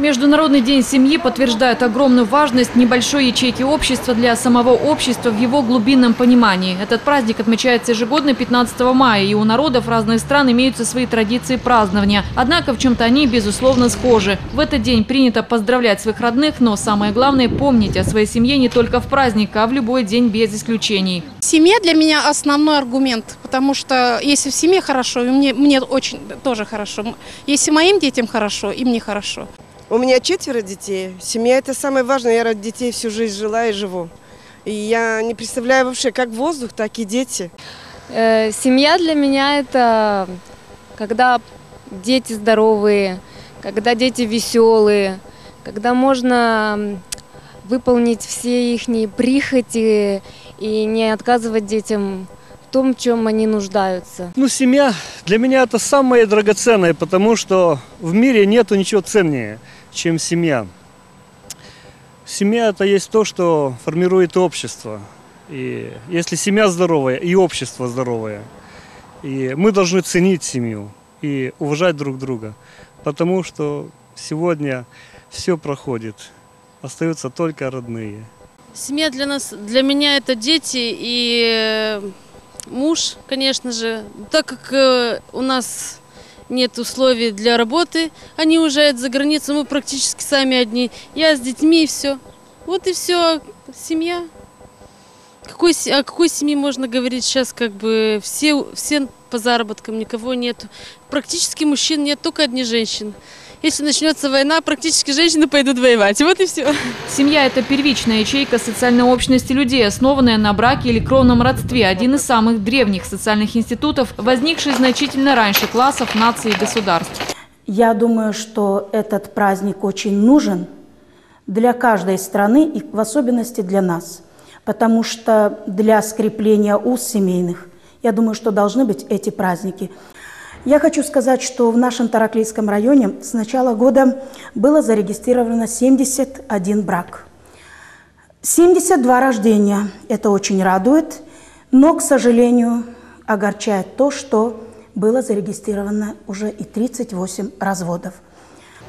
Международный день семьи подтверждает огромную важность небольшой ячейки общества для самого общества в его глубинном понимании. Этот праздник отмечается ежегодно 15 мая, и у народов разных стран имеются свои традиции празднования. Однако в чем-то они, безусловно, схожи. В этот день принято поздравлять своих родных, но самое главное – помнить о своей семье не только в праздник, а в любой день без исключений. Семья для меня основной аргумент, потому что если в семье хорошо, и мне, мне очень тоже хорошо. Если моим детям хорошо, и мне хорошо. У меня четверо детей. Семья – это самое важное. Я ради детей всю жизнь жила и живу. И я не представляю вообще, как воздух, так и дети. Э, семья для меня это когда дети здоровые, когда дети веселые, когда можно выполнить все их прихоти и не отказывать детям том, в чем они нуждаются. Ну, семья для меня это самое драгоценное, потому что в мире нету ничего ценнее, чем семья. Семья это есть то, что формирует общество. И если семья здоровая и общество здоровое, и мы должны ценить семью и уважать друг друга, потому что сегодня все проходит, остаются только родные. Семья для нас, для меня это дети и э, муж, конечно же. Так как э, у нас нет условий для работы, они уезжают за границу, мы практически сами одни. Я с детьми и все. Вот и все. Семья. Какой, о какой семье можно говорить сейчас? Как бы все, все по заработкам, никого нет. Практически мужчин нет, только одни женщины. Если начнется война, практически женщины пойдут воевать. Вот и все. Семья – это первичная ячейка социальной общности людей, основанная на браке или кровном родстве. Один из самых древних социальных институтов, возникший значительно раньше классов, наций и государств. Я думаю, что этот праздник очень нужен для каждой страны и в особенности для нас. Потому что для скрепления уз семейных, я думаю, что должны быть эти праздники. Я хочу сказать, что в нашем Тараклийском районе с начала года было зарегистрировано 71 брак. 72 рождения. Это очень радует, но, к сожалению, огорчает то, что было зарегистрировано уже и 38 разводов.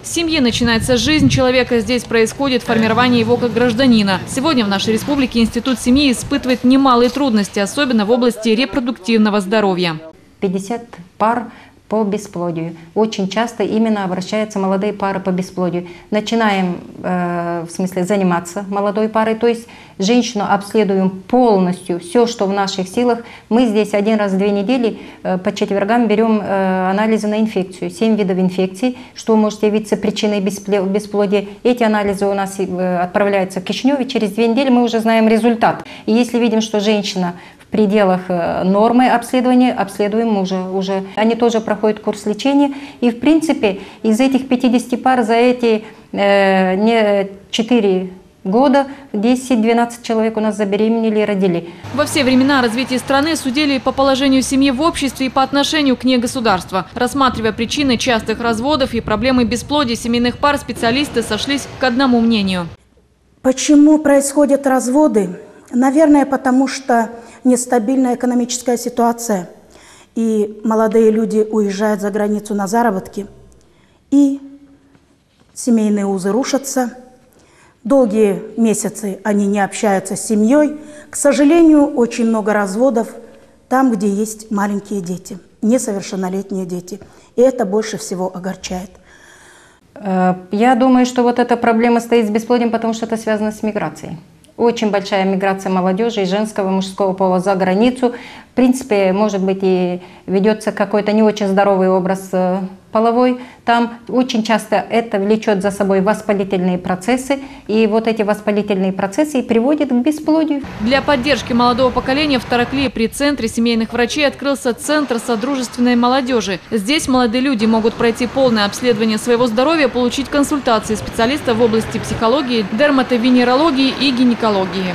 В семье начинается жизнь человека, здесь происходит формирование его как гражданина. Сегодня в нашей республике Институт семьи испытывает немалые трудности, особенно в области репродуктивного здоровья. 50 пар по бесплодию. Очень часто именно обращаются молодые пары по бесплодию. Начинаем, э, в смысле, заниматься молодой парой, то есть женщину обследуем полностью, все, что в наших силах. Мы здесь один раз в две недели э, по четвергам берем э, анализы на инфекцию, 7 видов инфекций, что может явиться причиной бесплодия. Эти анализы у нас отправляются в Кишинев, через две недели мы уже знаем результат. И если видим, что женщина пределах э, нормы обследования, обследуем мужа уже. Они тоже проходят курс лечения. И, в принципе, из этих 50 пар за эти э, не 4 года 10-12 человек у нас забеременели и родили. Во все времена развития страны судили по положению семьи в обществе и по отношению к ней государства. Рассматривая причины частых разводов и проблемы бесплодия семейных пар, специалисты сошлись к одному мнению. Почему происходят разводы? Наверное, потому что нестабильная экономическая ситуация, и молодые люди уезжают за границу на заработки, и семейные узы рушатся, долгие месяцы они не общаются с семьей. К сожалению, очень много разводов там, где есть маленькие дети, несовершеннолетние дети. И это больше всего огорчает. Э, я думаю, что вот эта проблема стоит с бесплодием, потому что это связано с миграцией. Очень большая миграция молодежи и женского, и мужского пола за границу. В принципе, может быть, и ведется какой-то не очень здоровый образ э, половой, там очень часто это влечет за собой воспалительные процессы, и вот эти воспалительные процессы и приводят к бесплодию. Для поддержки молодого поколения в Таракле при Центре семейных врачей открылся Центр содружественной молодежи. Здесь молодые люди могут пройти полное обследование своего здоровья, получить консультации специалистов в области психологии, дерматовенерологии и гинекологии.